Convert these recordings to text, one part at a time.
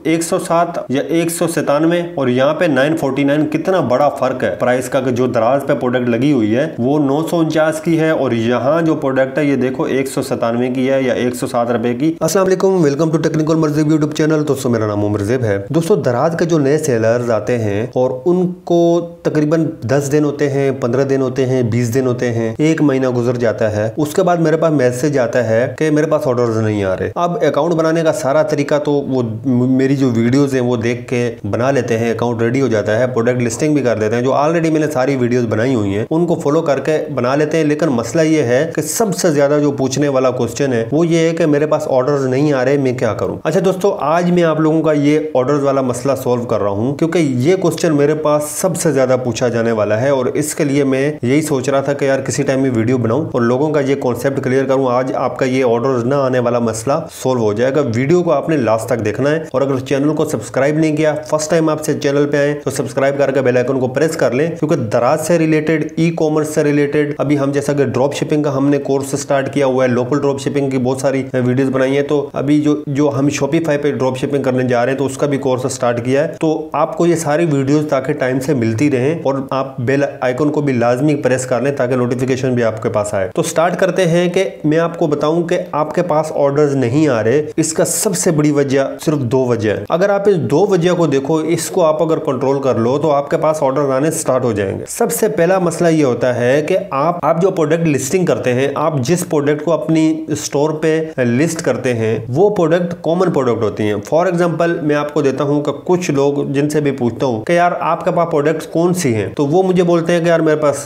107 या एक सौ और यहाँ पे 949 कितना बड़ा फ़र्क है। प्राइस का जो दराज पे प्रोडक्ट लगी हुई है, वो नौ सौ उनचास की है और यहाँ जो प्रोडक्ट है, ये देखो एक सौ सतानवे की है या एक रुपए की। असला वेलकम टू टेक्निकल मर्जेब यूट्यूब चैनल। दोस्तों, मेरा नाम मर्जेब है। दोस्तों, दराज के जो नए सेलर्स आते हैं और उनको तकरीबन 10 दिन होते हैं 15 दिन होते हैं 20 दिन होते हैं, एक महीना गुजर जाता है। उसके बाद मेरे पास मैसेज आता है कि मेरे पास ऑर्डर नहीं आ रहे। अब अकाउंट बनाने का सारा तरीका तो वो मेरी जो वीडियोस हैं, वो देख के बना लेते हैं अकाउंट रेडी हो जाता है प्रोडक्ट लिस्टिंग भी कर देते हैं, जो ऑलरेडी मैंने सारी वीडियोस बनाई हुई हैं, उनको फॉलो करके बना लेते हैं, लेकिन मसला ये है कि सबसे ज़्यादा जो पूछने वाला क्वेश्चन है, वो ये है कि मेरे पास ऑर्डर नहीं आ रहे, मैं क्या करूँ? अच्छा दोस्तों, आज मैं आप लोगों का ये ऑर्डर वाला मसला सोल्व कर रहा हूँ, क्योंकि ये क्वेश्चन मेरे पास सबसे ज़्यादा पूछा जाने वाला है, और इसके लिए मैं यही सोच रहा था कि यार किसी टाइम में वीडियो बनाऊँ, और लोगों का ये कॉन्सेप्ट क्लियर करूँ, आज आपका ये ऑर्डर न आने वाला मसला सोल्व हो जाएगा वीडियो को आपने लास्ट तक देखना है, और अगर चैनल को सब्सक्राइब नहीं किया, फ़र्स्ट टाइम आपसे चैनल पे आए तो सब्सक्राइब करके बेल आइकन को प्रेस कर लें, क्योंकि दराज से रिलेटेड ई कॉमर्स से रिलेटेड अभी हम जैसा कि ड्रॉप शिपिंग का हमने कोर्स स्टार्ट किया हुआ है लोकल ड्रॉप शिपिंग की बहुत सारी वीडियोस बनाई है तो अभी जो जो हम शॉपिफाई पे ड्रॉप शिपिंग करने जा रहे हैं तो उसका भी कोर्स स्टार्ट किया है। तो आपको ये सारी वीडियोस ताकि टाइम से मिलती रहे और आप बेल आइकन को भी लाजमी प्रेस कर लें, ताकि नोटिफिकेशन भी आपके पास आए। तो स्टार्ट करते हैं कि मैं आपको बताऊँ कि आपके पास ऑर्डर्स नहीं आ रहे, इसका सबसे बड़ी वजह सिर्फ़ दो वजह है अगर आप इस दो वजह को देखो, इसको आप अगर कंट्रोल कर लो तो आपके पास ऑर्डर आने स्टार्ट हो जाएँगे। सबसे पहला मसला ये होता है कि आप आप जो प्रोडक्ट लिस्टिंग करते हैं, आप जिस प्रोडक्ट को अपनी स्टोर पे लिस्ट करते हैं, वो प्रोडक्ट कॉमन प्रोडक्ट होती हैं। फॉर एग्ज़ाम्पल मैं आपको देता हूँ कुछ लोग जिनसे भी पूछता हूँ कि यार, आपके पास प्रोडक्ट कौन सी है? तो वो मुझे बोलते हैं कि यार, मेरे पास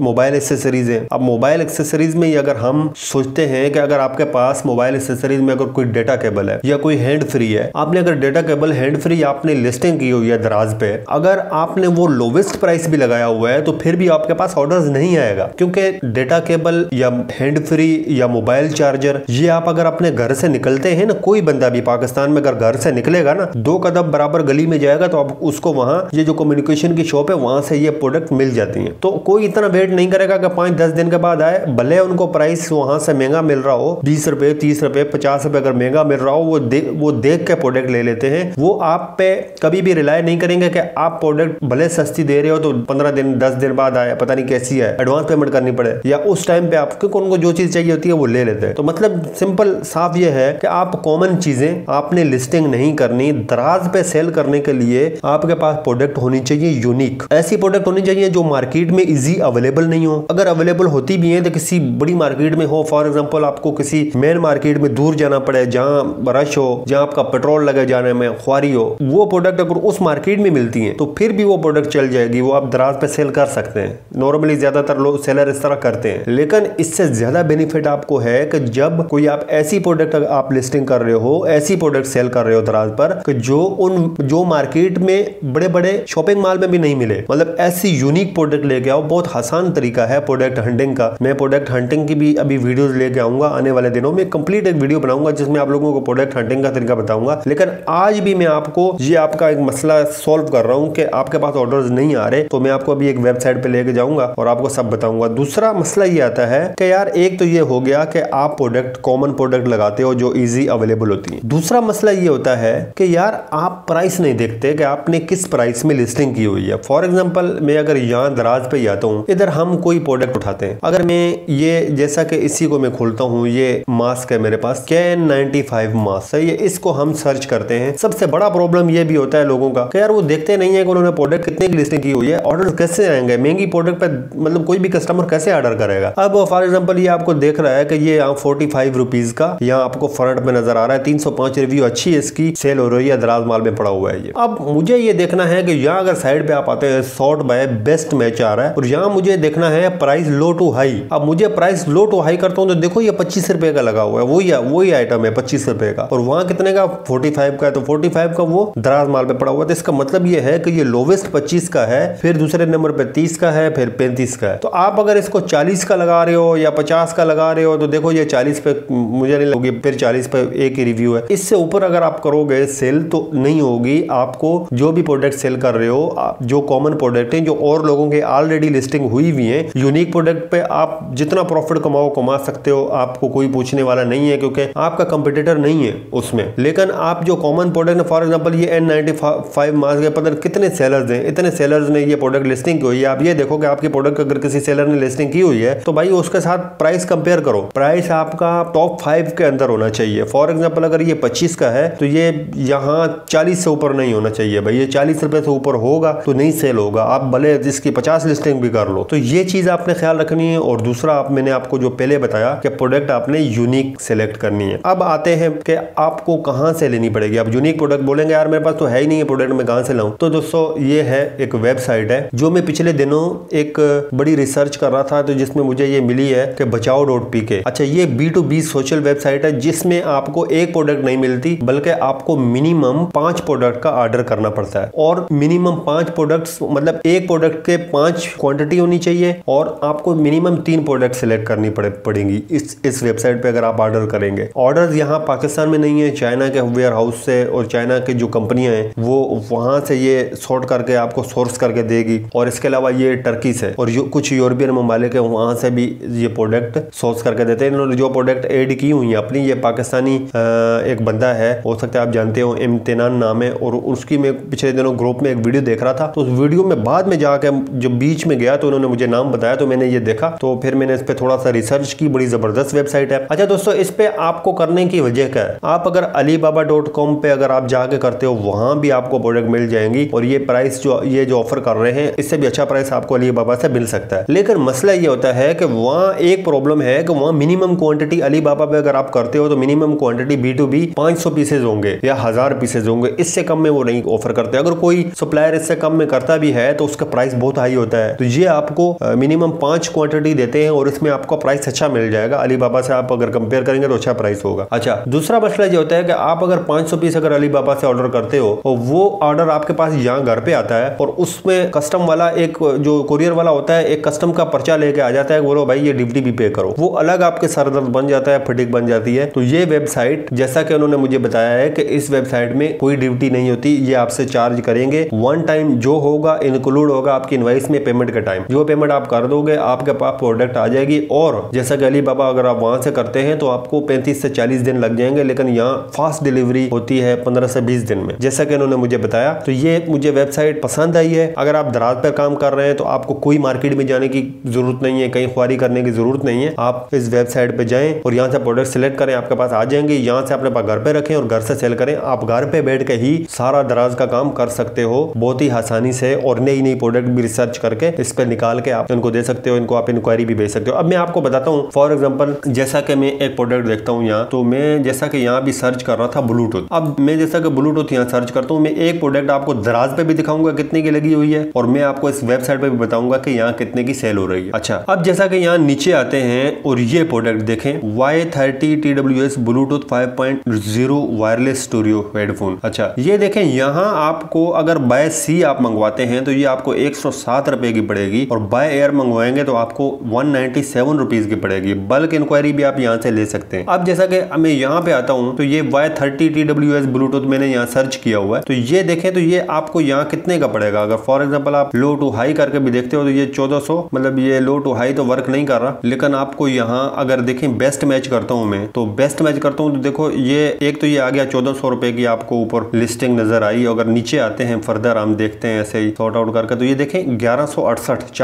मोबाइल एक्सेसरीज है। अब मोबाइल एक्सेसरीज में अगर हम सोचते हैं कि अगर आपके पास मोबाइल एक्सेसरीज में अगर कोई डेटा केबल है, या कोई हैंड फ्री है, आपने अगर डेटा केबल हैंड फ्री आपने लिस्टिंग की हुई है दराज पे अगर आपने वो लोवेस्ट प्राइस भी लगाया हुआ है तो फिर भी आपके पास ऑर्डर नहीं आएगा। क्योंकि डेटा केबल या हैंड फ्री या मोबाइल चार्जर ये आप अगर अपने घर से निकलते हैं ना कोई बंदा भी पाकिस्तान में अगर घर से निकलेगा ना दो कदम बराबर गली में जाएगा तो आप उसको वहाँ ये जो कम्युनिकेशन की शॉप है वहाँ से ये प्रोडक्ट मिल जाती है। तो कोई इतना वेट नहीं करेगा कि पाँच दस दिन के बाद आए भले उनको प्राइस वहाँ से महँगा मिल रहा हो बीस रुपए तीस रुपए पचास रुपए अगर महँगा मिल रहा हो वो दे, वो देख के प्रोडक्ट ले लेते हैं। वो आप पे कभी भी रिलाय नहीं करेंगे कि आप प्रोडक्ट भले सस्ती दे रहे हो तो पंद्रह दिन, दस दिन बाद आए, पता नहीं कैसी है एडवांस पेमेंट करनी पड़े। या उस टाइम पे आप क्योंकि उनको जो चीज़ चाहिए होती है वो ले लेते हैं। तो मतलब सिंपल साफ़ ये है कि आप कॉमन चीज़ें आपने लिस्टिंग नहीं करनी, दराज पे सेल करने के लिए आपके पास प्रोडक्ट होनी चाहिए यूनिक ऐसी प्रोडक्ट होनी चाहिए जो मार्केट में इजी अवेलेबल नहीं हो। अगर अवेलेबल होती भी है तो किसी बड़ी मार्केट में हो फॉर एग्ज़ाम्पल आपको किसी मेन मार्केट में दूर जाना पड़े, जहाँ रश हो, जहाँ आपका पेट्रोल लगे जाने में ख्वारी हो, वो प्रोडक्ट अगर उस मार्केट में मिलती है तो फिर भी वो प्रोडक्ट चल जाएगी, वो आप दराज पे सेल कर सकते हैं। नॉर्मली ज़्यादातर लोग सेलर इस तरह करते हैं। लेकिन इससे ज़्यादा बेनिफिट आपको है कि जब कोई आप ऐसी प्रोडक्ट आप लिस्टिंग कर रहे हो, ऐसी प्रोडक्ट सेल कर रहे हो दराज पर, कि जो उन, जो मार्केट में बड़े बड़े शॉपिंग मॉल में भी नहीं मिले। मतलब ऐसी यूनिक प्रोडक्ट लेके आओ, बहुत आसान तरीका है प्रोडक्ट हंटिंग का। मैं प्रोडक्ट हंटिंग की भी अभी वीडियो लेके आऊँगा, आने वाले दिनों में कंप्लीट एक वीडियो बनाऊँगा, जिसमें आप लोगों को प्रोडक्ट हंटिंग का तरीका बताऊँगा। लेकिन आज भी मैं आपको, ये आपका एक मसला सॉल्व कर रहा हूँ कि आपके पास ऑर्डर्स नहीं आ रहे तो मैं आपको अभी एक वेबसाइट पे लेके जाऊँगा और आपको सब बताऊँगा। दूसरा मसला ये आता है कि यार, एक तो ये हो गया कि आप प्रोडक्ट कॉमन प्रोडक्ट लगाते हो जो इजी अवेलेबल होती है। दूसरा मसला ये होता है कि यार, आप प्राइस नहीं देखते कि आपने किस प्राइस में लिस्टिंग की हुई है। फॉर एग्ज़ाम्पल मैं अगर यहाँ दराज पे जाता हूँ, इधर हम कोई प्रोडक्ट उठाते हैं। अगर मैं ये, जैसा कि इसी को मैं खोलता हूँ, ये मास्क है मेरे पास कैन नाइनटी मास्क है, ये इसको हम सर्च करते हैं सबसे बड़ा प्रॉब्लम ये भी होता है लोगों का कि यार वो देखते नहीं है कि उन्होंने प्रोडक्ट कितने की लिस्टिंग की हुई है ऑर्डर कैसे आएँगे? महँगी प्रोडक्ट पे मतलब कोई भी कस्टमर कैसे ऑर्डर करेगा? अब फॉर एग्ज़ाम्पल ये आपको देख रहा है कि ये फोर्टी फाइव रुपीज़ का यहाँ आपको फ्रंट में नज़र आ रहा है, तीन सौ पाँच रिव्यू अच्छी है इसकी सेल हो रही है, दराज माल में पड़ा हुआ है ये। अब मुझे ये देखना है कि यहाँ अगर साइड पे आप आते हैं शॉर्ट बाय बेस्ट मैच आ रहा है और यहाँ मुझे देखना है प्राइस लो टू हाई अब मुझे प्राइस लो टू हाई करता हूँ तो देखो ये पच्चीस रुपए का लगा हुआ है, वही वही आइटम है पच्चीस रुपए का। और वहाँ कितने का? फोर्टी का है तो फोर्टी फाइव का वो दराज माल पे पड़ा हुआ है। तो इसका मतलब ये है कि ये लोवेस्ट पच्चीस का है, फिर दूसरे नंबर पे तीस का है, फिर पैंतीस का है। तो आप अगर इसको चालीस का लगा रहे हो या पचास का लगा रहे हो तो देखो ये चालीस पे मुझे नहीं लगेगी फिर चालीस पे एक ही रिव्यू है। इससे ऊपर अगर आप करोगे सेल तो नहीं होगी। आपको जो भी प्रोडक्ट सेल कर रहे हो जो कॉमन प्रोडक्ट है, जो और लोगों के ऑलरेडी लिस्टिंग हुई हुई है यूनिक प्रोडक्ट पे आप जितना प्रॉफिट कमाओ, कमा सकते हो। आपको कोई पूछने वाला नहीं है, क्योंकि आपका कंपिटेटर नहीं है उसमें। लेकिन आप जो कॉमन प्रोडक्ट फॉर एग्ज़ाम्पल ये एन नाइन्टी फाइव मास्क है, पता कितने सेलर्स हैं, इतने सेलर्स ने ये प्रोडक्ट लिस्टिंग की हुई है। आप ये देखो कि आपके प्रोडक्ट अगर किसी सेलर ने लिस्टिंग की हुई है तो भाई उसके साथ प्राइस कंपेयर करो। प्राइस आपका टॉप फाइव के अंदर होना चाहिए। फॉर एग्ज़ाम्पल अगर ये पच्चीस का है तो ये यहाँ चालीस से ऊपर नहीं होना चाहिए भाई। ये चालीस रुपए से ऊपर होगा तो नहीं सेल होगा। आप भले जिसकी पचास लिस्टिंग भी कर लो। तो ये चीज़ आपने ख्याल रखनी है। और दूसरा, आप मैंने आपको जो पहले बताया कि प्रोडक्ट आपने यूनिक सेलेक्ट करनी है। अब आते हैं कि आपको कहाँ से लेनी पड़ेगी। आप यूनिक प्रोडक्ट बोलेंगे, यार मेरे पास तो है ही नहीं है प्रोडक्ट मैं कहाँ से लाऊं? तो दोस्तों, ये है एक वेबसाइट है, जो मैं पिछले दिनों एक बड़ी रिसर्च कर रहा था तो जिसमें मुझे ये मिली है कि बचाओ डॉट पी के अच्छा ये B two B social website है, जिसमें आपको एक प्रोडक्ट नहीं मिलती, बल्कि आपको मिनिमम पाँच प्रोडक्ट का ऑर्डर करना पड़ता है। और मिनिमम पाँच प्रोडक्ट्स मतलब एक प्रोडक्ट के पाँच क्वांटिटी होनी चाहिए, और आपको मिनिमम तीन प्रोडक्ट सिलेक्ट करनी पड़े, पड़ेंगी। इस इस वेबसाइट पे अगर आप ऑर्डर करेंगे। ऑर्डर यहाँ पाकिस्तान में नहीं है, चाइना के वेयर हाउस से और चाइना की जो कंपनियाँ हैं, वो वहाँ से ये सॉर्ट करके आपको सोर्स करके देगी। और इसके अलावा ये टर्की से और कुछ यूरोपियन ममालिक है, वहाँ से भी ये प्रोडक्ट सोर्स करके देते हैं। इन्होंने जो प्रोडक्ट एड की हुई है, अपनी ये पाकिस्तानी एक बंदा है, हो सकता है आप जानते हो, इम्तिनान नाम है। और उसकी मैं पिछले दिनों ग्रुप में एक वीडियो देख रहा था। तो उस वीडियो में बाद में जाकर जब बीच में गया तो उन्होंने मुझे नाम बताया तो मैंने ये देखा। तो फिर मैंने इस पर थोड़ा सा रिसर्च की, बड़ी ज़बरदस्त वेबसाइट है। अच्छा दोस्तों, इस पे आपको करने की वजह क्या है? आप अगर अली बाबा डॉट कॉम पे अगर आप जाके करते हो, वहाँ भी आपको प्रोडक्ट मिल जाएँगी और ये प्राइस जो, ये जो ऑफ़र कर रहे हैं, इससे भी अच्छा प्राइस आपको अली बाबा से मिल सकता है। लेकिन मसला ये होता है कि वहाँ एक प्रॉब्लम है कि वहाँ मिनिमम क्वांटिटी अली बाबा पे अगर आप करते हो तो minimum quantity B two B पाँच पीसेज होंगे या हज़ार पीसेज होंगे। इससे कम में वो नहीं ऑफ़र करते। अगर कोई सप्लायर इससे कम में करता भी है तो उसका प्राइस बहुत हाई होता है। तो ये आपको मिनिमम पाँच क्वांटिटी देते हैं और इसमें आपको प्राइस अच्छा मिल जाएगा। अली से आप अगर कंपेयर करेंगे तो अच्छा प्राइस होगा। अच्छा दूसरा मसला ये होता है कि आप अगर 500 पीस अगर अली बाबा से ऑर्डर करते हो तो वो ऑर्डर आपके पास यहाँ घर पे आता है, और उसमें कस्टम वाला एक, जो कुरियर वाला होता है, एक कस्टम का पर्चा लेके आ जाता है बोलो, भाई, ये डिप्टी भी पे करो। वो अलग आपके सरदर्द बन जाता है फटिक बन जाती है। तो ये वेबसाइट जैसा कि उन्होंने मुझे बताया है कि इस वेबसाइट में कोई ड्यूटी नहीं होती, ये आपसे चार्ज करेंगे। वन टाइम जो होगा इंक्लूड होगा आपकी इन्वाइस में पेमेंट का टाइम जो पेमेंट आप कर दोगे, आपके पास प्रोडक्ट आ जाएगी, और जैसा कि अली बाबा अगर आप वहाँ से करते हैं तो आपको पैंतीस से चालीस दिन लग जाएँगे, लेकिन यहाँ फास्ट डिलीवरी होती है पंद्रह से बीस दिन में, जैसा कि इन्होंने मुझे बताया। तो ये मुझे वेबसाइट पसंद आई है। अगर आप दराज पर काम कर रहे हैं तो आपको कोई मार्केट में जाने की ज़रूरत नहीं है, कहीं ख्वारी करने की ज़रूरत नहीं है। आप इस वेबसाइट पे जाएँ और यहाँ से प्रोडक्ट सिलेक्ट करें, आपके पास आ जाएँगे। यहाँ से अपने पास घर पे रखें और घर से सेल करें। आप घर पे बैठ के ही सारा दराज का काम कर सकते हो। बहुत ही आसानी से और नई नई प्रोडक्ट भी रिसर्च करके इस पर निकाल के आप इनको दे सकते हो, इनको आप इंक्वायरी भी भेज सकते हो। अब मैं आपको बताता हूँ फॉर एग्ज़ाम्पल जैसा कि मैं एक प्रोडक्ट देखता हूँ यहाँ तो मैं जैसा कि यहाँ भी सर्च कर रहा था ब्लूटूथ अब मैं जैसा कि ब्लूटूथ यहाँ सर्च करता हूँ, मैं एक प्रोडक्ट आपको दराज पे भी दिखाऊँगा कितने की लगी हुई है और मैं आपको इस वेबसाइट पे भी बताऊँगा कि यहाँ कितने की सेल हो रही है। अच्छा अब जैसा कि यहाँ नीचे आते हैं और ये प्रोडक्ट देखें Y thirty T W S Bluetooth five point zero wireless studio headphone अच्छा ये देखें, यहाँ आपको अगर बाय सी आप मंगवाते हैं तो ये आपको एक सौ सात रुपए की पड़ेगी और बाय एयर मंगवाएँगे तो आपको वन नाइनटी सेवन रुपीज़ की पड़ेगी। बल्क इंक्वायरी भी आप यहाँ से ले सकते हैं। अब जैसा कि मैं यहाँ पे आता हूँ तो ये Y thirty T W S Bluetooth मैंने यहाँ सर्च किया हुआ है। तो ये देखें तो ये आपको यहाँ कितने का पड़ेगा? अगर फॉर एग्ज़ाम्पल आप लो टू हाई करके भी देखते हो तो ये चौदह मतलब ये लो टू हाई तो वर्क नहीं कर रहा। लेकिन आपको यहाँ अगर देखें बेस्ट मैच करता हूँ मैं तो बेस्ट मैच करता हूँ तो देखो ये एक तो ये आ गया चौदह सौ रुपए की आपको ऊपर लिस्टिंग नज़र आई। अगर नीचे आते हैं फर्दर हम देखते हैं ऐसे ही सॉर्ट आउट करके तो ये देखें ग्यारह सौ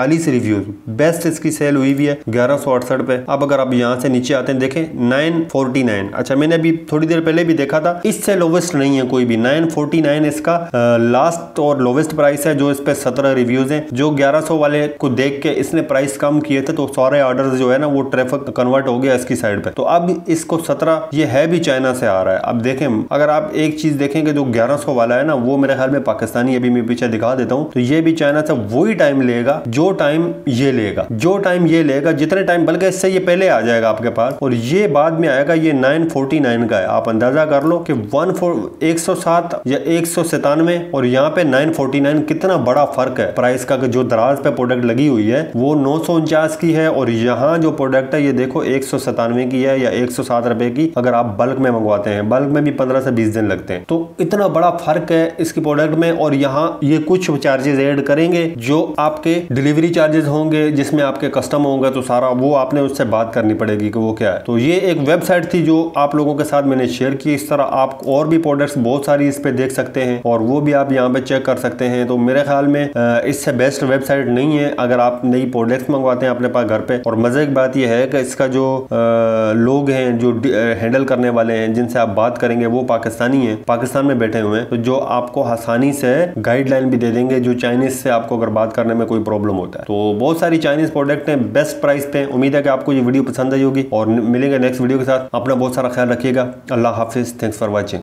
रिव्यूज़ बेस्ट इसकी सेल हुई हुई है ग्यारह पे। अब अगर आप यहाँ से नीचे आते हैं, देखें नाइन फोर्टी नाइन अच्छा मैंने अभी थोड़ी देर पहले भी देखा था इससे लोवेस्ट नहीं है कोई भी। नाइन फोर्टी नाइन इसका लास्ट और लोवेस्ट प्राइस है, जो इस पे सत्रह रिव्यूज़ हैं। जो ग्यारह सौ वाले को देख के इसने प्राइस कम किए थे तो सारे ऑर्डर जो है ना, वो ट्रैफ़िक कन्वर्ट हो गया इसकी साइड पे। तो अब इसको सत्रह, ये है भी चाइना से आ रहा है। अब देखें, अगर आप एक चीज़ देखेंगे, जो ग्यारह वाला है ना, वो मेरे ख्याल में पाकिस्तानी, अभी मैं पीछे दिखा देता हूँ। तो ये भी चाइना से वही टाइम लेगा, जो टाइम ये लेगा। जो टाइम ये लेगा, जितने टाइम बल्कि इससे ये पहले आ जाएगा आपके पास। और ये बाद में आएगा, ये 949 का है। आप अंदाज़ा कर लो कि वन फोर, एक सौ सात या एक सौ सतानवे और यहाँ पे 949 कितना बड़ा फ़र्क है। प्राइस का जो दराज पे प्रोडक्ट लगी हुई है, वो नौ सौ उनचास की है और यहाँ जो प्रोडक्ट है, ये देखो एक सौ सतानवे की है या एक सौ सात रुपए की, अगर आप बल्क में मंगवाते हैं। बल्क में भी पंद्रह से बीस दिन लगते हैं। तो इतना बड़ा फ़र्क है इसके प्रोडक्ट में और यहाँ ये कुछ चार्जेस एड करेंगे जो आपके डिलीवरी चार्जेस होंगे, जिसमें आपके कस्टम होंगे तो सारा वो आपने उससे बात करनी पड़ेगी कि वो क्या है। तो ये एक वेबसाइट थी जो आप लोगों के साथ मैंने शेयर की इस तरह आप और भी प्रोडक्ट्स बहुत सारी इस पे देख सकते हैं और वो भी आप यहाँ पे चेक कर सकते हैं। तो मेरे ख्याल में इससे बेस्ट वेबसाइट नहीं है अगर आप नई प्रोडक्ट्स मंगवाते हैं अपने पास घर पे। और मज़े की बात यह है कि इसका जो लोग हैं, जो हैंडल करने वाले हैं, जिनसे आप बात करेंगे, वो पाकिस्तानी है, पाकिस्तान में बैठे हुए हैं। तो जो आपको आसानी से गाइडलाइन भी दे देंगे, जो चाइनीज़ से आपको अगर बात करने में कोई प्रॉब्लम होता है। तो बहुत सारी चाइनीज़ प्रोडक्ट हैं बेस्ट प्राइस पे। उम्मीद है कि आपको ये वीडियो पसंद आई होगी। और मिलेंगे नेक्स्ट वीडियो के साथ। अपना बहुत सारा ख्याल रखिएगा। अल्लाह हाफिज। Thanks for watching